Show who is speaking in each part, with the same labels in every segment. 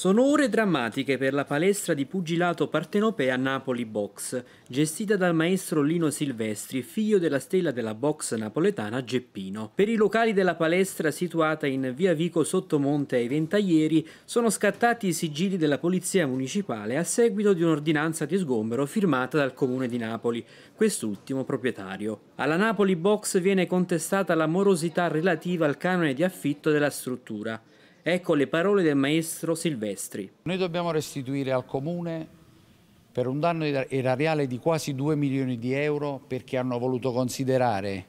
Speaker 1: Sono ore drammatiche per la palestra di pugilato partenopea Napoli Box, gestita dal maestro Lino Silvestri, figlio della stella della box napoletana Geppino. Per i locali della palestra situata in via Vico Sottomonte ai Ventaglieri sono scattati i sigilli della polizia municipale a seguito di un'ordinanza di sgombero firmata dal comune di Napoli, quest'ultimo proprietario. Alla Napoli Box viene contestata la morosità relativa al canone di affitto della struttura. Ecco le parole del maestro Silvestri.
Speaker 2: Noi dobbiamo restituire al Comune per un danno erariale di quasi 2 milioni di euro perché hanno voluto considerare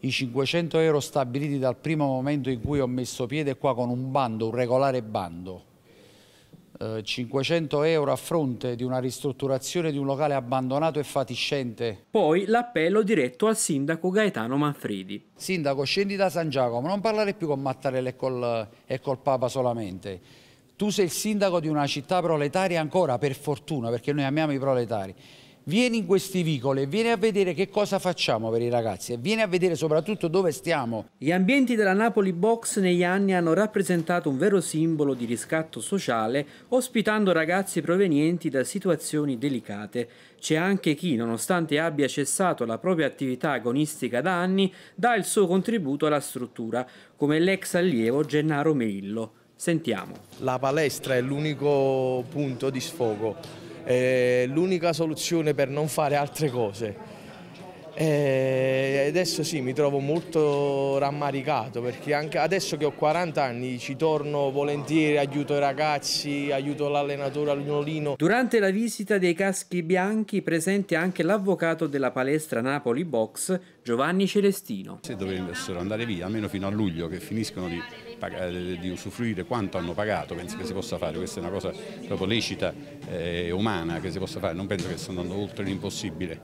Speaker 2: i 500 euro stabiliti dal primo momento in cui ho messo piede qua con un bando, un regolare bando 500 eh, euro a fronte di una ristrutturazione di un locale abbandonato e fatiscente.
Speaker 1: Poi l'appello diretto al sindaco Gaetano Manfredi.
Speaker 2: Sindaco, scendi da San Giacomo, non parlare più con Mattarella e col, e col Papa solamente. Tu sei il sindaco di una città proletaria ancora, per fortuna, perché noi amiamo i proletari vieni in questi vicoli e vieni a vedere che cosa facciamo per i ragazzi e vieni a vedere soprattutto dove stiamo.
Speaker 1: Gli ambienti della Napoli Box negli anni hanno rappresentato un vero simbolo di riscatto sociale, ospitando ragazzi provenienti da situazioni delicate. C'è anche chi, nonostante abbia cessato la propria attività agonistica da anni, dà il suo contributo alla struttura, come l'ex allievo Gennaro Meillo. Sentiamo.
Speaker 3: La palestra è l'unico punto di sfogo l'unica soluzione per non fare altre cose. E adesso sì, mi trovo molto rammaricato perché anche adesso che ho 40 anni ci torno volentieri, aiuto i ragazzi, aiuto l'allenatore al
Speaker 1: Durante la visita dei caschi bianchi presente anche l'avvocato della palestra Napoli Box, Giovanni Celestino.
Speaker 4: Se dovessero andare via, almeno fino a luglio, che finiscono di di usufruire quanto hanno pagato, penso che si possa fare, questa è una cosa proprio lecita e eh, umana che si possa fare, non penso che sia andando oltre l'impossibile.